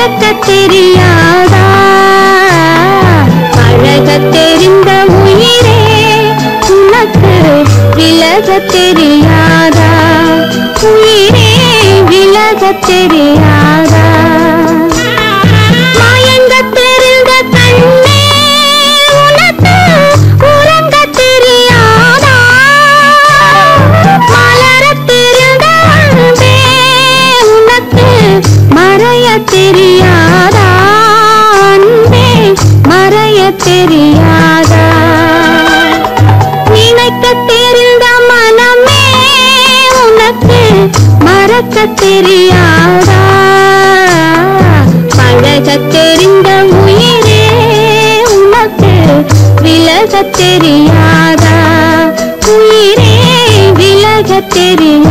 மறக்க தெரியாதா? பழக தெரிந்த உயிரே உனக்கு விலக தெரியாதா? உயிரே விலக தெரியாதா? தெரியாதா? நினைக்க தெரிந்த மனமே உனக்கு மறக்க தெரியாதா? பழக தெரிந்த உயிரே உனக்கு விலக தெரியாதா? உயிரே விலக தெரியாதா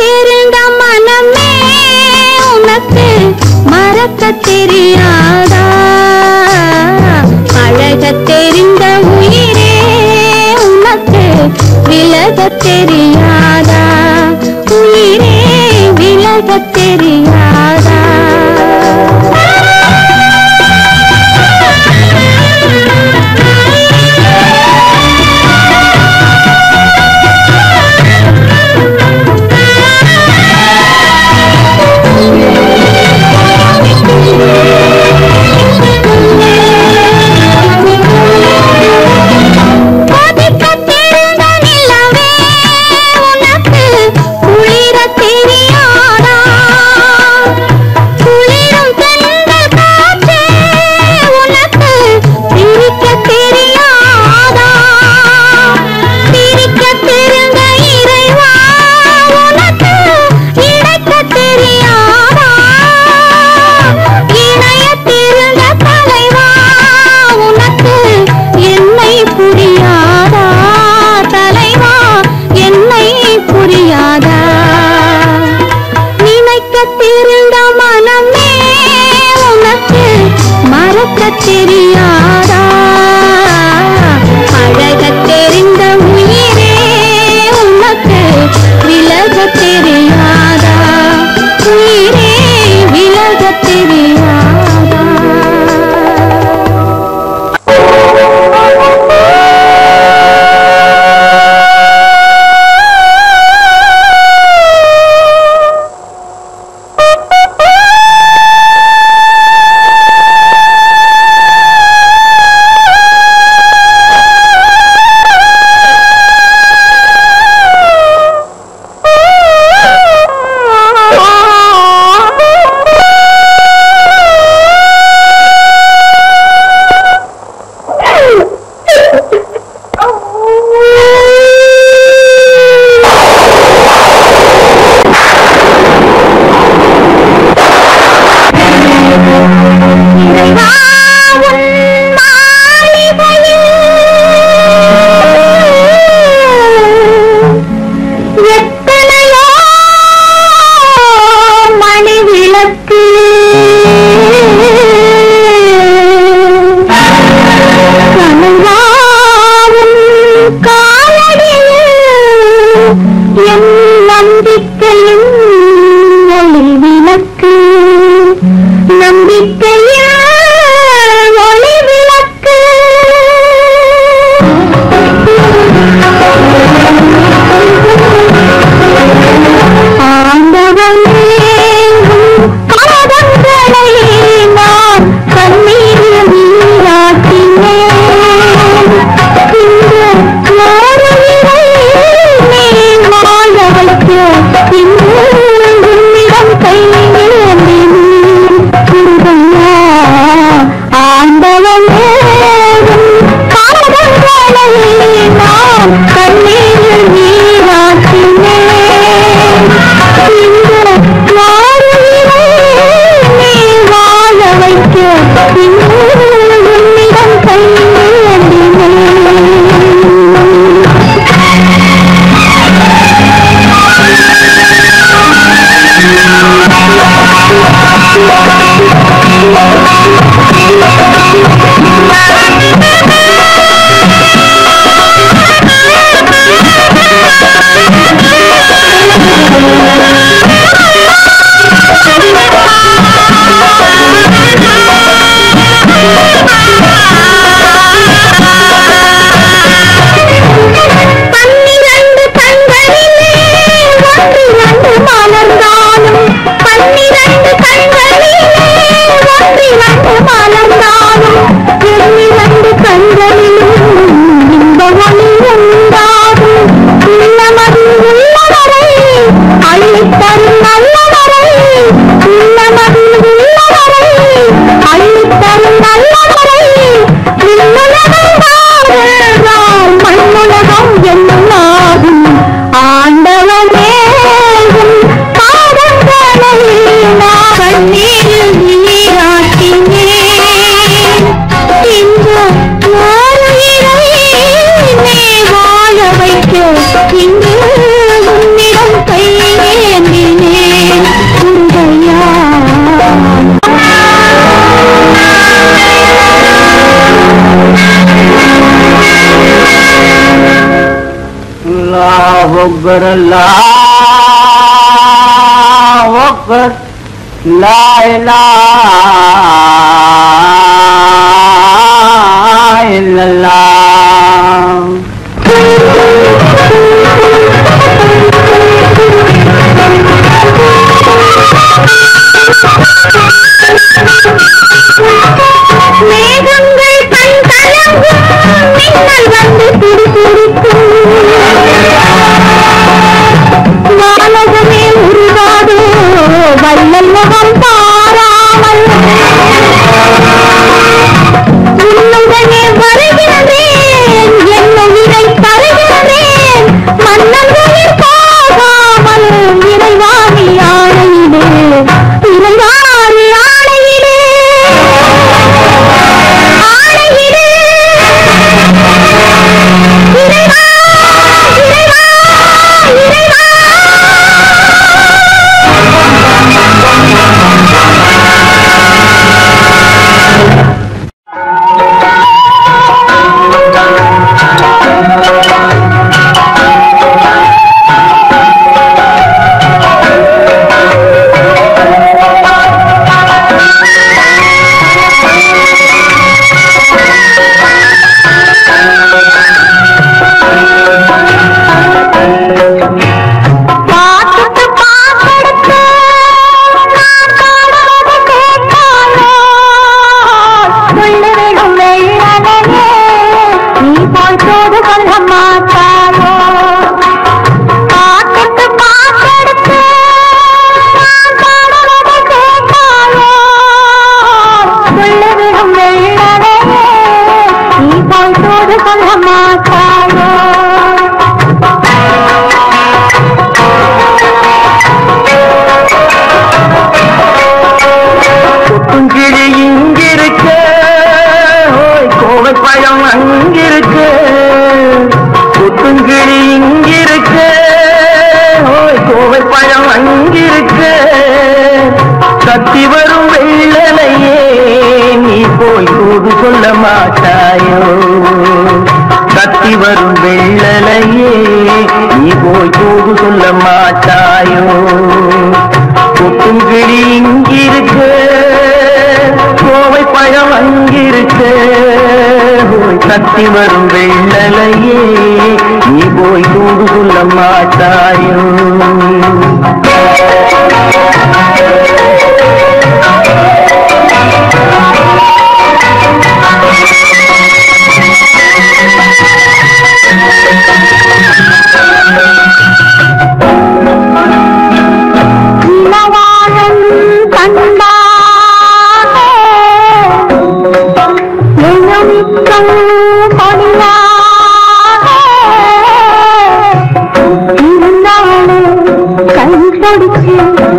நினைக்க மனமே உனக்கு மறக்க தெரியாதா? பழக தெரிந்த உயிரே உனக்கு விலக தெரியாதா? உயிரே விலக தெரியாதா? நம்பிக்கையா Thank you. مغبر اللہ وقت لا الہ الا اللہ ¡Ay, no! போது சொல்ல மாட்டாயோ? கத்தி வரும் வெள்ளலையே நீ போய் போது சொல்ல மாட்டாயோ? கொட்டும் கிளி இங்கிருக்கு கோவை பழம் அங்கிருக்கு. கத்தி வரும் வெள்ளலையே நீ போய் தூது சொல்ல மாட்டாயோ? கொடுக்கின்ற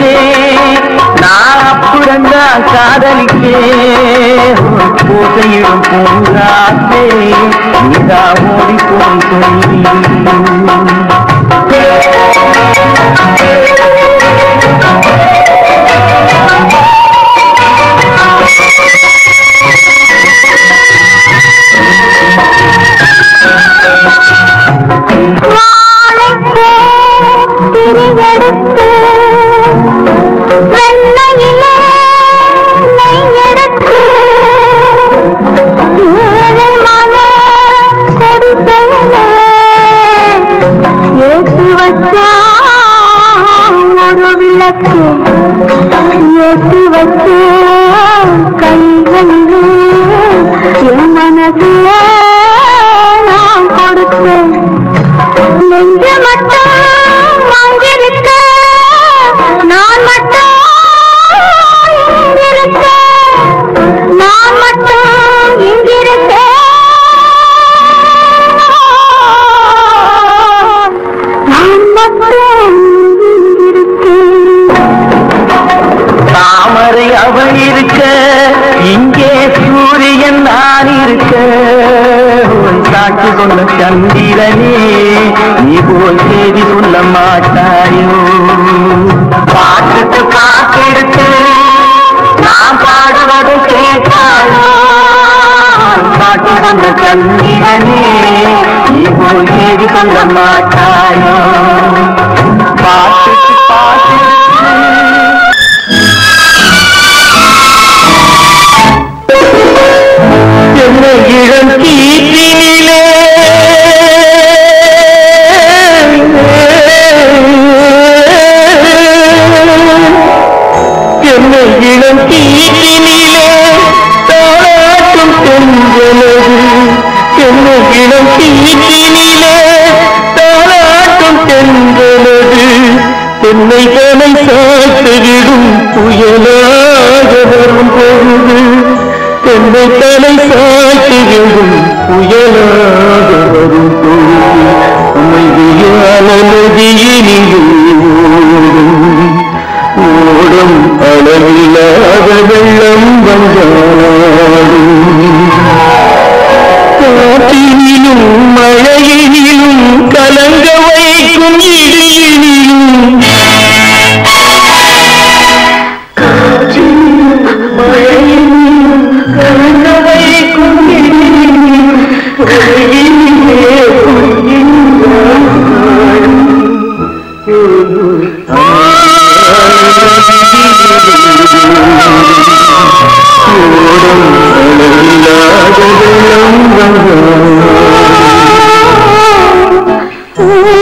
காதலிக்கே நான் அப்புறந்தான் காதலிக்கே பூசையிடும் பூங்காத்தே நீதா ஓடி போய் வச்சு வச்சு இளம் கீட்டினிலே தாளாட்டும் தென்றலது. என்னும் இளம் கீட்டினிலே தாளாட்டும் தென்றலது. தென்னை தலை சாத்துவிடும் புயலாக வரும் பொழுது தென்னை தலை சாத்துவிடும் புயலாக வரும் பொழுது அமைதியான நதியினியும் അളവില്ലാതെ വെള്ളം വന്നാടും മഴയിലും കലങ്ക വൈകുന്നില്ല Oh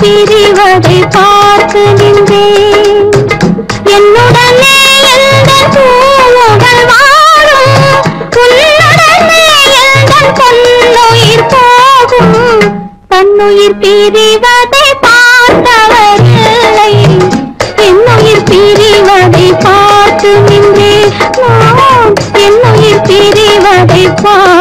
பிரிவதை பார்த்து நின்றேன். என்னுடனே எந்த பூவுகள் வாழும்? உன்னுடனே எந்த பொன்னுயிர் போகும்? தன்னுயிர் பிரிவதை பார்த்தவர் இல்லை. என்னுயிர் பிரிவதை பார்த்து நின்றேன். என்னுயிர் பிரிவதை பார்த்து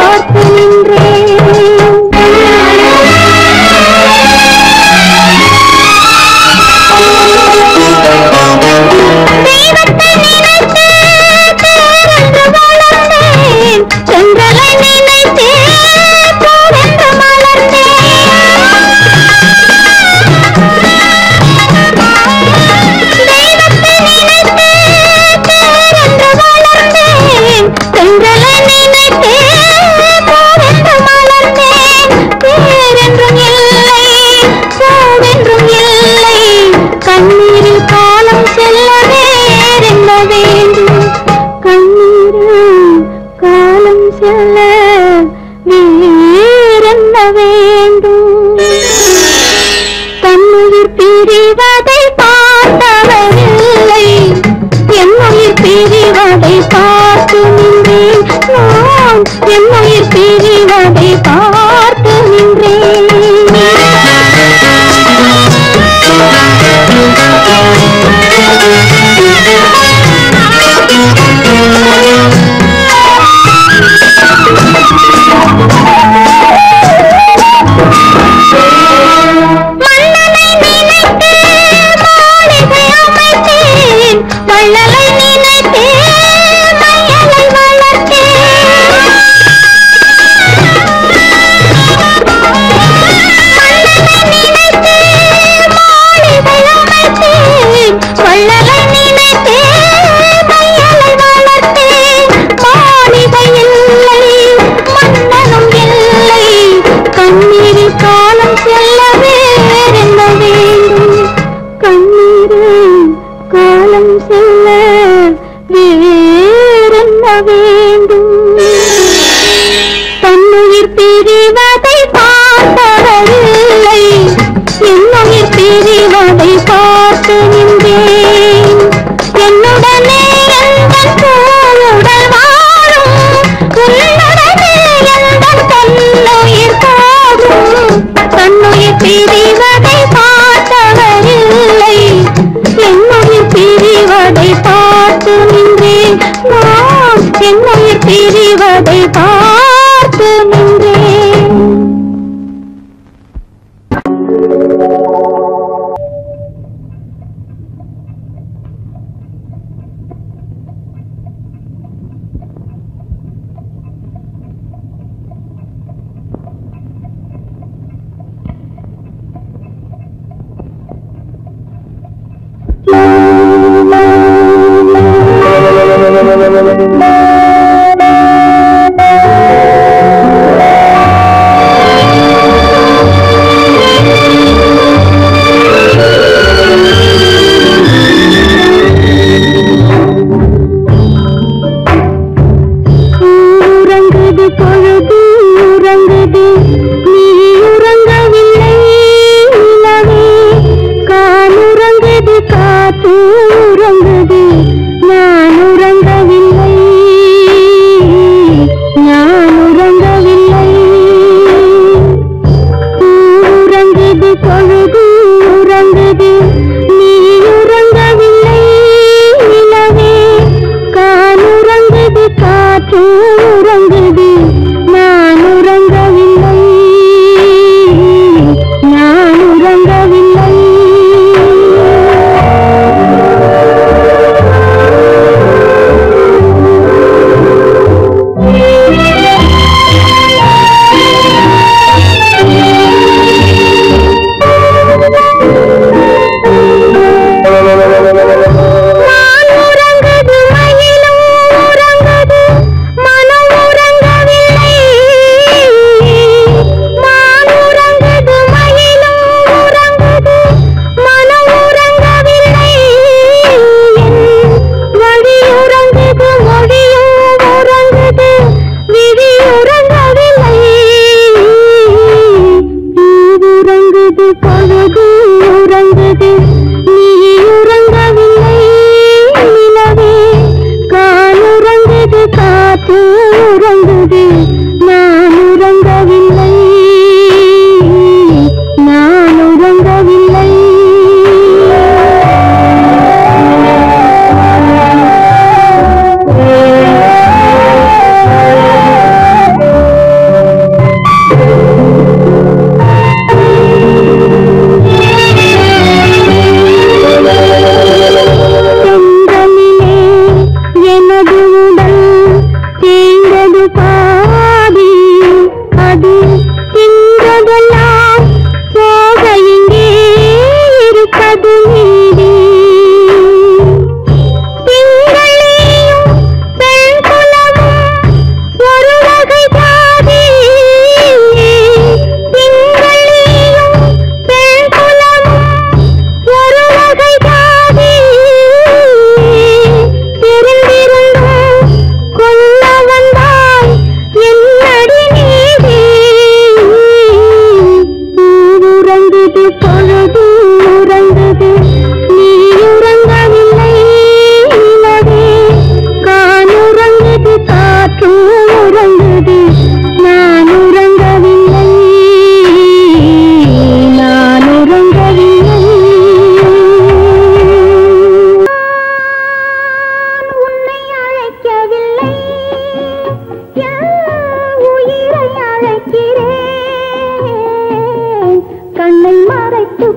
காலுறங்குது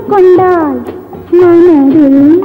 கொண்டால் மனதில்